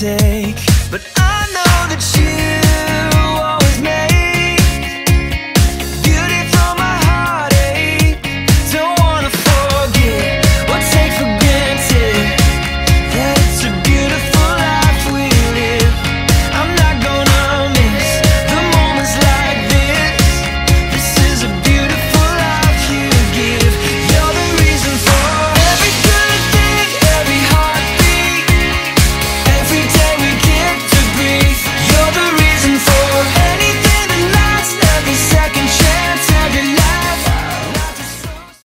say